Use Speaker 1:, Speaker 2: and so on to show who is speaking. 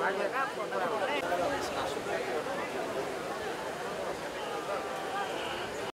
Speaker 1: Gracias.